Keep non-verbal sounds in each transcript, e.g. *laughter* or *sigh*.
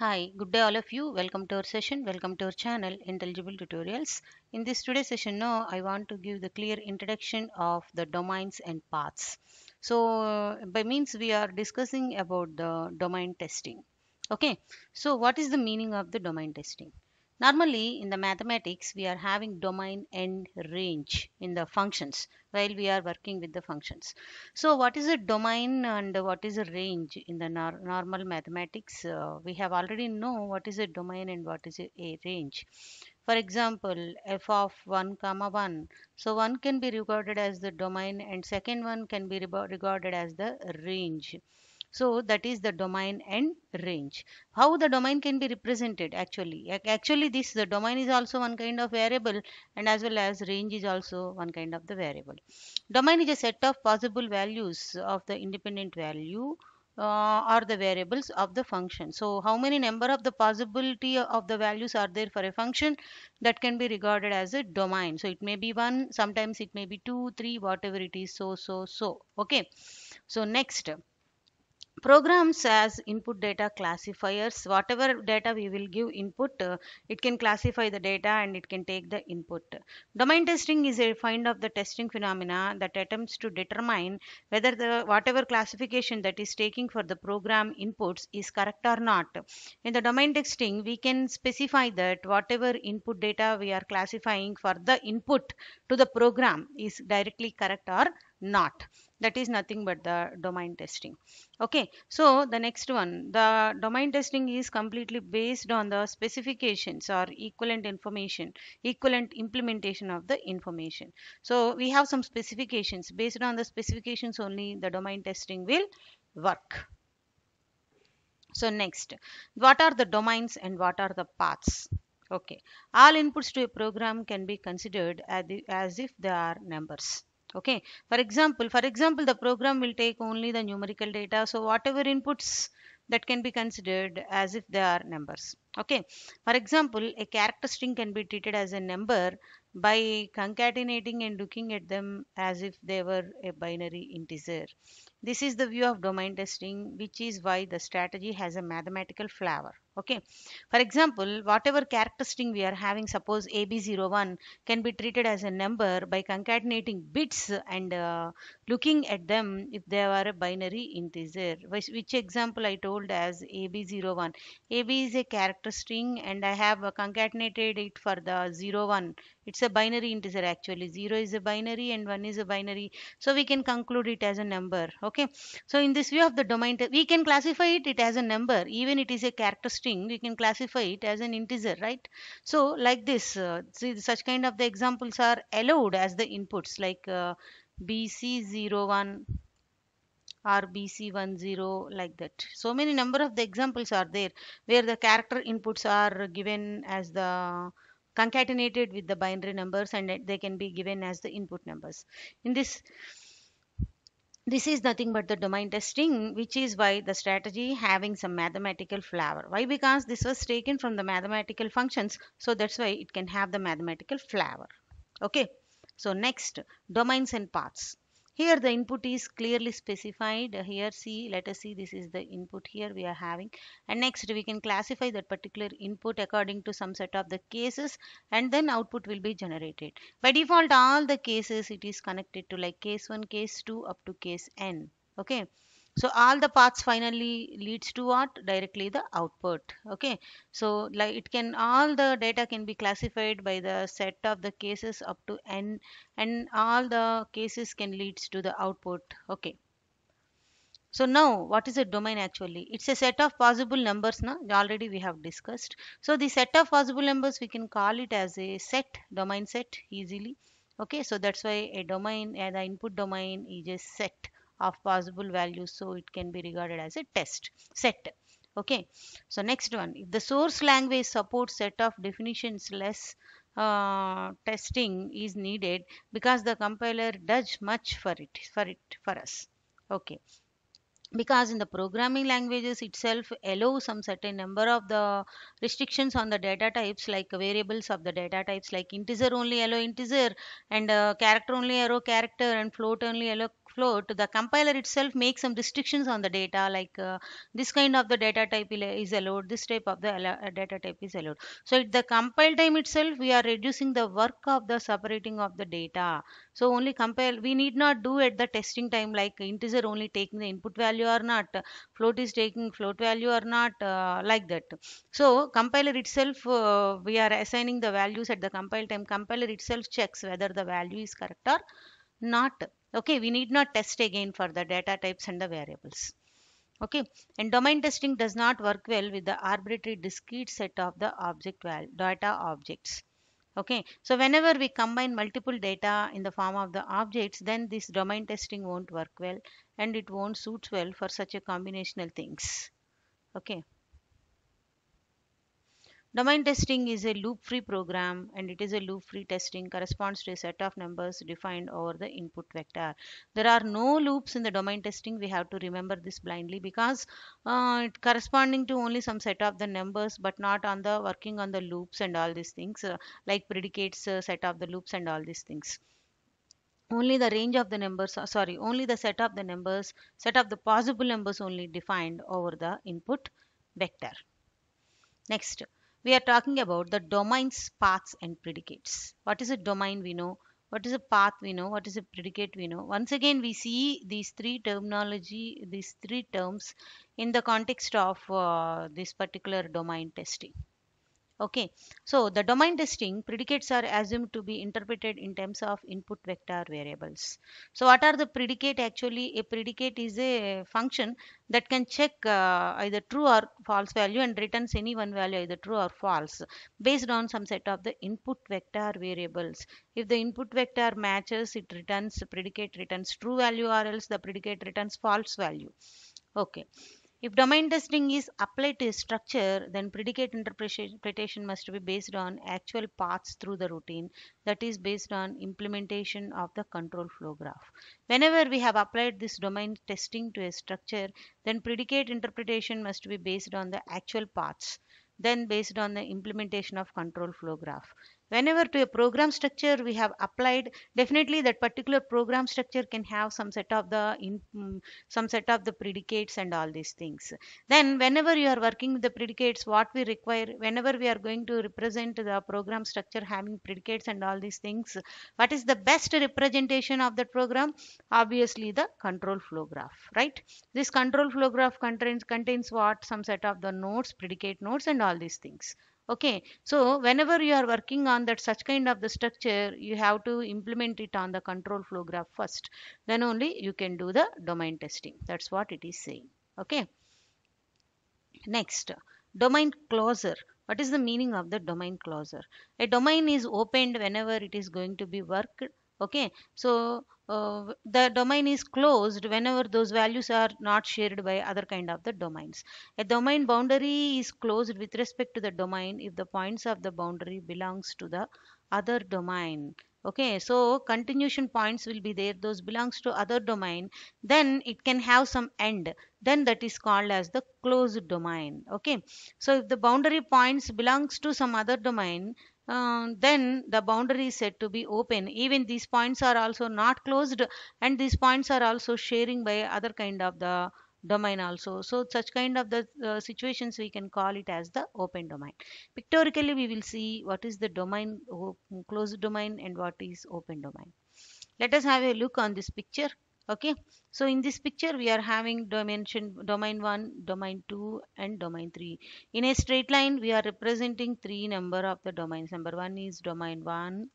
Hi, good day all of you. Welcome to our session. Welcome to our channel Intelligible Tutorials. In this today's session now I want to give the clear introduction of the domains and paths. So uh, by means we are discussing about the domain testing. Okay. So what is the meaning of the domain testing? Normally in the mathematics we are having domain and range in the functions while we are working with the functions. So what is a domain and what is a range in the nor normal mathematics? Uh, we have already know what is a domain and what is a, a range. For example, f of 1 comma 1. So one can be regarded as the domain and second one can be regarded as the range. So that is the domain and range. How the domain can be represented actually? Actually this the domain is also one kind of variable and as well as range is also one kind of the variable. Domain is a set of possible values of the independent value uh, or the variables of the function. So how many number of the possibility of the values are there for a function that can be regarded as a domain. So it may be one, sometimes it may be two, three, whatever it is, so, so, so. Okay. So next programs as input data classifiers. Whatever data we will give input it can classify the data and it can take the input. Domain testing is a find of the testing phenomena that attempts to determine whether the whatever classification that is taking for the program inputs is correct or not. In the domain testing we can specify that whatever input data we are classifying for the input to the program is directly correct or not. That is nothing but the domain testing. Okay so the next one the domain testing is completely based on the specifications or equivalent information equivalent implementation of the information. So we have some specifications. Based on the specifications only the domain testing will work. So next what are the domains and what are the paths? Okay all inputs to a program can be considered as, if they are numbers okay. For example for example the program will take only the numerical data. So whatever inputs that can be considered as if they are numbers. Okay. For example a character string can be treated as a number by concatenating and looking at them as if they were a binary integer this is the view of domain testing which is why the strategy has a mathematical flavor okay? For example whatever character string we are having suppose ab01 can be treated as a number by concatenating bits and uh, looking at them if they are a binary integer which, which example i told as ab01 ab is a character string and i have concatenated it for the 01 it's a binary integer actually. 0 is a binary and 1 is a binary. So we can conclude it as a number okay so in this view of the domain we can classify it, it as a number. Even it is a character string string we can classify it as an integer right? So like this uh, see such kind of the examples are allowed as the inputs like uh, bc01 or bc10 like that. So many number of the examples are there where the character inputs are given as the concatenated with the binary numbers and they can be given as the input numbers. In this this is nothing but the domain testing which is why the strategy having some mathematical flavor why? Because this was taken from the mathematical functions so that's why it can have the mathematical flavor okay? So next domains and paths here the input is clearly specified. Here see let us see this is the input here we are having. And next we can classify that particular input according to some set of the cases and then output will be generated. By default all the cases it is connected to like case 1 case 2 up to case n okay so all the paths finally leads to what? Directly the output okay? So like it can all the data can be classified by the set of the cases up to n and all the cases can leads to the output okay? So now what is a domain actually? It's a set of possible numbers now already we have discussed. So the set of possible numbers we can call it as a set domain set easily okay? So that's why a domain the input domain is a set of possible values so it can be regarded as a test set. Okay. So next one. If the source language supports set of definitions less uh, testing is needed because the compiler does much for it for it for us. Okay. Because in the programming languages itself allow some certain number of the restrictions on the data types like variables of the data types like integer only allow integer and uh, character only allow character and float only allow float the compiler itself makes some restrictions on the data like uh, this kind of the data type is allowed this type of the uh, data type is allowed. So at the compile time itself we are reducing the work of the separating of the data. So only compile we need not do at the testing time like integer only taking the input value or not float is taking float value or not uh, like that. So compiler itself uh, we are assigning the values at the compile time. Compiler itself checks whether the value is correct or not okay we need not test again for the data types and the variables. Okay and domain testing does not work well with the arbitrary discrete set of the object data objects. Okay so whenever we combine multiple data in the form of the objects then this domain testing won't work well and it won't suit well for such a combinational things. Okay Domain testing is a loop-free program and it is a loop-free testing corresponds to a set of numbers defined over the input vector. There are no loops in the domain testing. We have to remember this blindly because uh, it corresponding to only some set of the numbers but not on the working on the loops and all these things uh, like predicates uh, set of the loops and all these things only the range of the numbers uh, sorry only the set of the numbers set of the possible numbers only defined over the input vector next we are talking about the domains, paths, and predicates. What is a domain? We know. What is a path? We know. What is a predicate? We know. Once again, we see these three terminology, these three terms in the context of uh, this particular domain testing okay. So the domain testing predicates are assumed to be interpreted in terms of input vector variables. So what are the predicate? Actually a predicate is a function that can check uh, either true or false value and returns any one value either true or false based on some set of the input vector variables. If the input vector matches it returns predicate returns true value or else the predicate returns false value. Okay if domain testing is applied to a structure, then predicate interpretation must be based on actual paths through the routine, that is based on implementation of the control flow graph. Whenever we have applied this domain testing to a structure, then predicate interpretation must be based on the actual paths, then based on the implementation of control flow graph whenever to a program structure we have applied definitely that particular program structure can have some set of the in, um, some set of the predicates and all these things. Then whenever you are working with the predicates what we require whenever we are going to represent the program structure having predicates and all these things what is the best representation of that program? Obviously the control flow graph right? This control flow graph contains contains what? Some set of the nodes predicate nodes and all these things okay so whenever you are working on that such kind of the structure you have to implement it on the control flow graph first. Then only you can do the domain testing. That's what it is saying. Okay. Next domain closure. What is the meaning of the domain closure? A domain is opened whenever it is going to be worked okay? So uh, the domain is closed whenever those values are not shared by other kind of the domains. A domain boundary is closed with respect to the domain if the points of the boundary belongs to the other domain. Okay? So continuation points will be there. Those belongs to other domain. Then it can have some end. Then that is called as the closed domain. Okay? So if the boundary points belongs to some other domain uh, then the boundary is said to be open. Even these points are also not closed and these points are also sharing by other kind of the domain also. So such kind of the uh, situations we can call it as the open domain. Pictorially we will see what is the domain closed domain and what is open domain. Let us have a look on this picture okay? So in this picture we are having dimension domain 1 domain 2 and domain 3 in a straight line we are representing three number of the domains. Number 1 is domain 1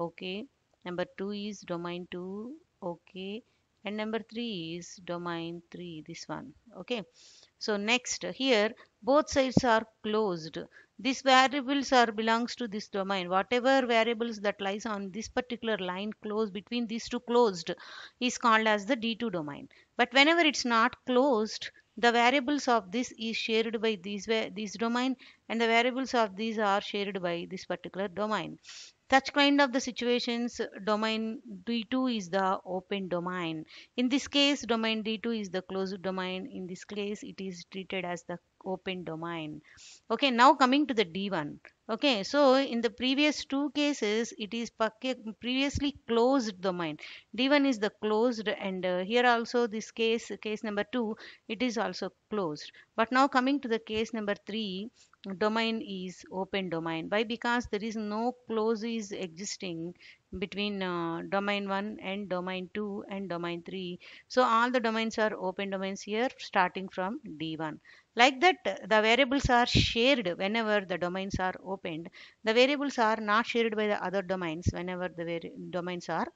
okay? Number 2 is domain 2 okay? And number 3 is domain 3 this one okay so next here both sides are closed. These variables are belongs to this domain. Whatever variables that lies on this particular line closed between these two closed is called as the d2 domain. But whenever it's not closed the variables of this is shared by these this domain and the variables of these are shared by this particular domain such kind of the situations domain d2 is the open domain. In this case domain d2 is the closed domain. In this case it is treated as the open domain. Okay now coming to the d1 okay so in the previous two cases it is previously closed domain. D1 is the closed and uh, here also this case case number 2 it is also closed. But now coming to the case number 3 domain is open domain. Why? Because there is no clause is existing between uh, domain 1 and domain 2 and domain 3 so all the domains are open domains here starting from d1 like that the variables are shared whenever the domains are opened. The variables are not shared by the other domains whenever the domains are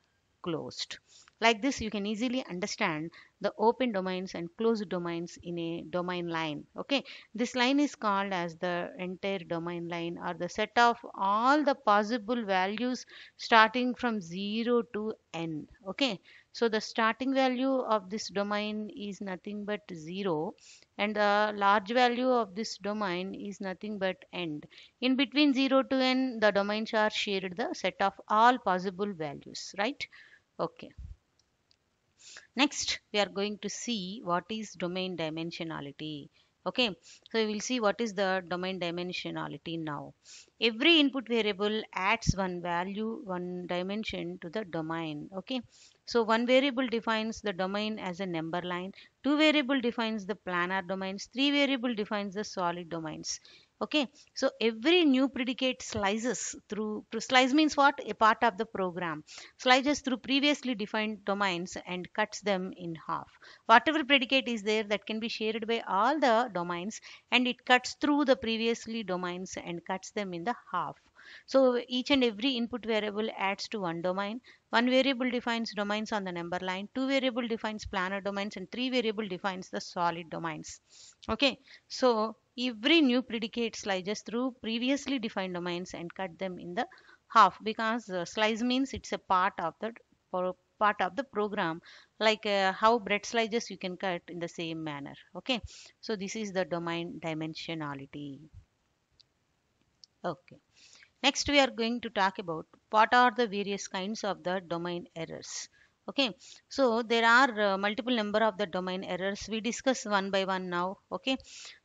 closed like this, you can easily understand the open domains and closed domains in a domain line. Okay, this line is called as the entire domain line or the set of all the possible values starting from 0 to n. Okay, so the starting value of this domain is nothing but 0 and the large value of this domain is nothing but end. In between 0 to n, the domains are shared the set of all possible values, right? Okay. Next, we are going to see what is domain dimensionality. Okay, so we will see what is the domain dimensionality now. Every input variable adds one value, one dimension to the domain. Okay, so one variable defines the domain as a number line, two variable defines the planar domains, three variable defines the solid domains okay so every new predicate slices through slice means what? A part of the program. Slices through previously defined domains and cuts them in half. Whatever predicate is there that can be shared by all the domains and it cuts through the previously domains and cuts them in the half so each and every input variable adds to one domain. One variable defines domains on the number line, two variable defines planar domains, and three variable defines the solid domains. Okay, so every new predicate slices through previously defined domains and cut them in the half because uh, slice means it's a part of the part of the program like uh, how bread slices you can cut in the same manner. Okay? So this is the domain dimensionality. Okay Next, we are going to talk about what are the various kinds of the domain errors. Okay, so there are uh, multiple number of the domain errors. We discuss one by one now. Okay,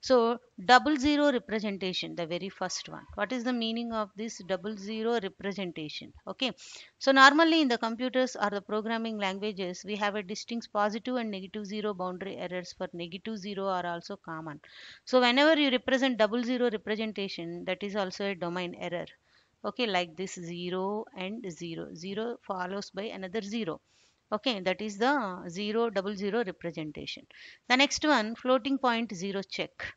so double zero representation, the very first one. What is the meaning of this double zero representation? Okay, so normally in the computers or the programming languages, we have a distinct positive and negative zero boundary errors for negative zero are also common. So whenever you represent double zero representation, that is also a domain error okay like this 0 and 0 0 follows by another 0 okay that is the 0 double 0 representation. The next one floating point 0 check.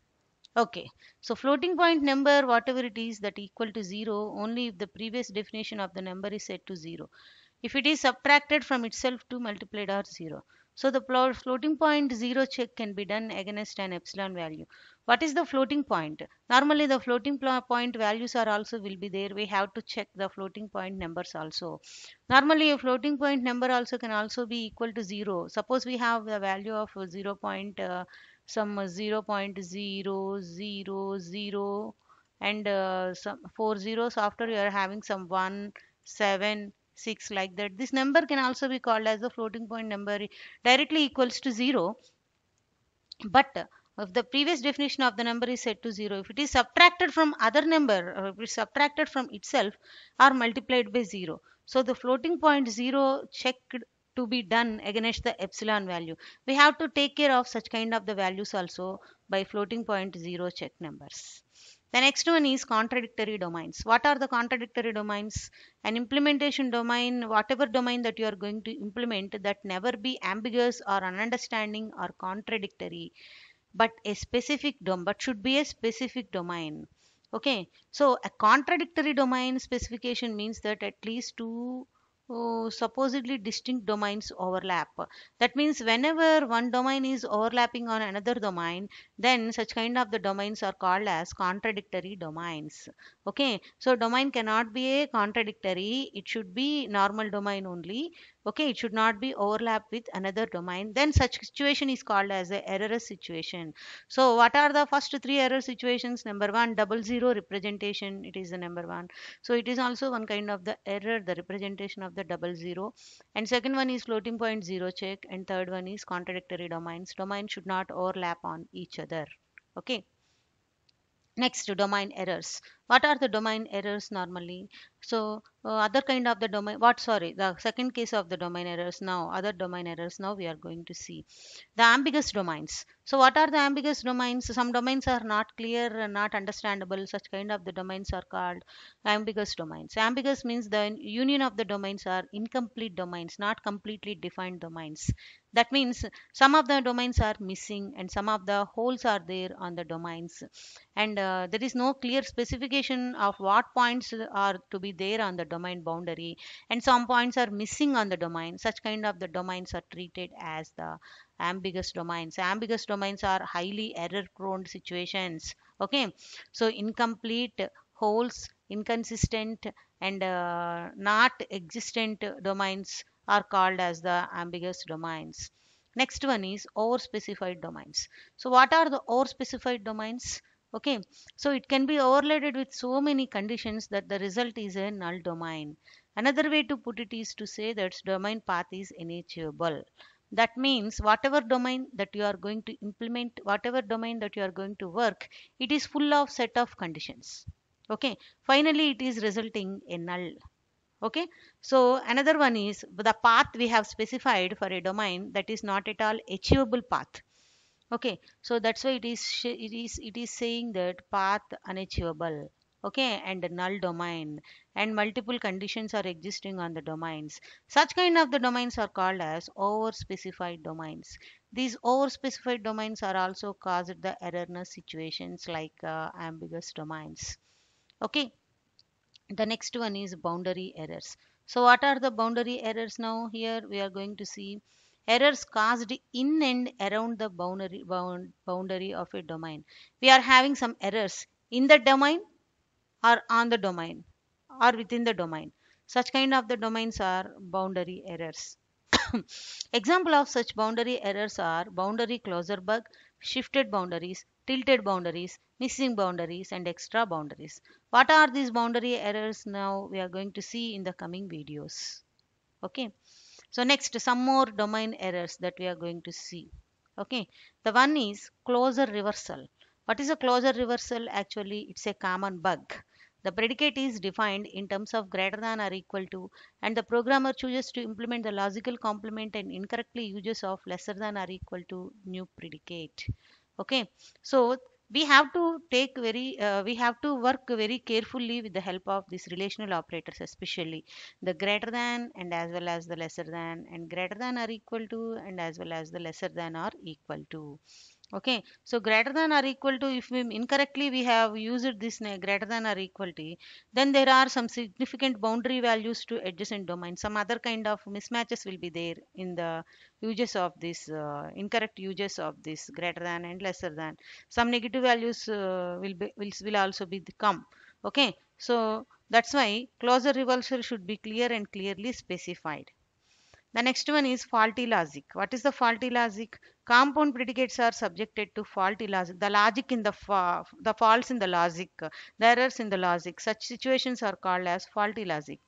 Okay so floating point number whatever it is that equal to 0 only if the previous definition of the number is set to 0 if it is subtracted from itself to multiplied or 0 so the floating point 0 check can be done against an epsilon value what is the floating point? Normally the floating point values are also will be there. We have to check the floating point numbers also. Normally a floating point number also can also be equal to 0 suppose we have the value of 0 point uh, some 0 0.000 and uh, some four zeros after you are having some 1 7 6 like that. This number can also be called as the floating point number directly equals to 0 but if the previous definition of the number is set to 0 if it is subtracted from other number or if it is subtracted from itself or multiplied by 0 so the floating point 0 checked to be done against the epsilon value. We have to take care of such kind of the values also by floating point 0 check numbers. The next one is contradictory domains. What are the contradictory domains? An implementation domain, whatever domain that you are going to implement that never be ambiguous or ununderstanding or contradictory but a specific domain but should be a specific domain. Okay? So a contradictory domain specification means that at least two uh, supposedly distinct domains overlap. That means whenever one domain is overlapping on another domain then such kind of the domains are called as contradictory domains. Okay? So domain cannot be a contradictory. It should be normal domain only okay it should not be overlap with another domain. Then such situation is called as a error situation. So what are the first three error situations? Number one double zero representation. It is the number one. So it is also one kind of the error the representation of the double zero. And second one is floating point zero check. And third one is contradictory domains. Domain should not overlap on each other. Okay next domain errors. What are the domain errors normally? So uh, other kind of the domain what sorry the second case of the domain errors now other domain errors now we are going to see. The ambiguous domains so what are the ambiguous domains? Some domains are not clear not understandable. Such kind of the domains are called ambiguous domains. Ambiguous means the union of the domains are incomplete domains not completely defined domains. That means some of the domains are missing and some of the holes are there on the domains. And uh, there is no clear specification of what points are to be there on the domain boundary. And some points are missing on the domain. Such kind of the domains are treated as the ambiguous domains. Ambiguous domains are highly error prone situations. Okay? So incomplete holes inconsistent and uh, not existent domains are called as the ambiguous domains. Next one is over specified domains. So what are the over specified domains? Okay? So it can be overloaded with so many conditions that the result is a null domain. Another way to put it is to say that domain path is inachievable that means whatever domain that you are going to implement whatever domain that you are going to work it is full of set of conditions. Okay? Finally it is resulting in null. Okay? So another one is the path we have specified for a domain that is not at all achievable path. Okay? So that's why it is it is it is saying that path unachievable okay and the null domain. And multiple conditions are existing on the domains. Such kind of the domains are called as over specified domains. These over specified domains are also caused the erroneous situations like uh, ambiguous domains. Okay the next one is boundary errors. So what are the boundary errors now here? We are going to see errors caused in and around the boundary bound, boundary of a domain. We are having some errors in the domain or on the domain or within the domain. Such kind of the domains are boundary errors. *coughs* Example of such boundary errors are boundary closure bug shifted boundaries tilted boundaries missing boundaries and extra boundaries. What are these boundary errors now? We are going to see in the coming videos. Okay. So next some more domain errors that we are going to see. Okay. The one is closure reversal. What is a closure reversal? Actually it's a common bug the predicate is defined in terms of greater than or equal to and the programmer chooses to implement the logical complement and incorrectly uses of lesser than or equal to new predicate. Okay so we have to take very uh, we have to work very carefully with the help of these relational operators especially the greater than and as well as the lesser than and greater than or equal to and as well as the lesser than or equal to okay so greater than or equal to if we incorrectly we have used this greater than or equal to then there are some significant boundary values to adjacent domain some other kind of mismatches will be there in the uses of this uh, incorrect uses of this greater than and lesser than some negative values uh, will be will, will also be come okay so that's why closure reversal should be clear and clearly specified the next one is faulty logic. What is the faulty logic? Compound predicates are subjected to faulty logic. The logic in the fa the faults in the logic, the errors in the logic. Such situations are called as faulty logic.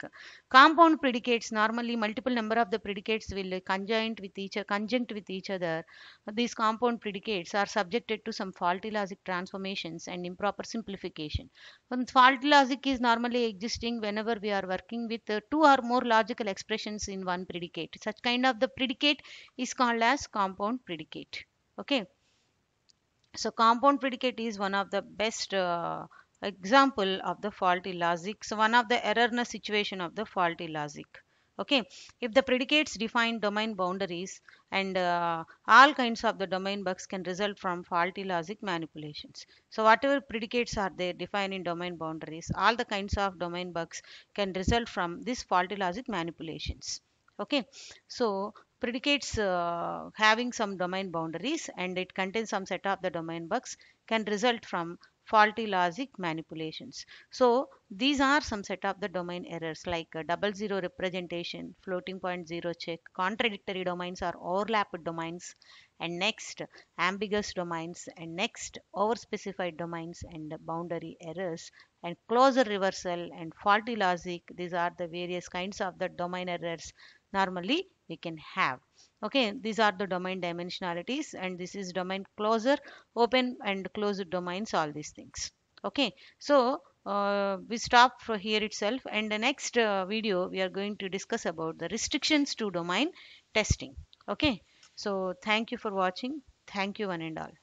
Compound predicates normally multiple number of the predicates will conjoint with each other, conjunct with each other. These compound predicates are subjected to some faulty logic transformations and improper simplification. When faulty logic is normally existing whenever we are working with two or more logical expressions in one predicate such kind of the predicate is called as compound predicate okay? So compound predicate is one of the best uh, example of the faulty logic so one of the erroneous situation of the faulty logic okay? If the predicates define domain boundaries and uh, all kinds of the domain bugs can result from faulty logic manipulations. So whatever predicates are there defined in domain boundaries all the kinds of domain bugs can result from this faulty logic manipulations okay? So predicates uh, having some domain boundaries and it contains some set of the domain bugs can result from faulty logic manipulations. So these are some set of the domain errors like uh, double zero representation floating point zero check contradictory domains or overlapped domains and next ambiguous domains and next overspecified domains and boundary errors and closure reversal and faulty logic. These are the various kinds of the domain errors normally we can have. Okay these are the domain dimensionalities and this is domain closure open and closed domains all these things. Okay so uh, we stop for here itself and the next uh, video we are going to discuss about the restrictions to domain testing. Okay so thank you for watching. Thank you one and all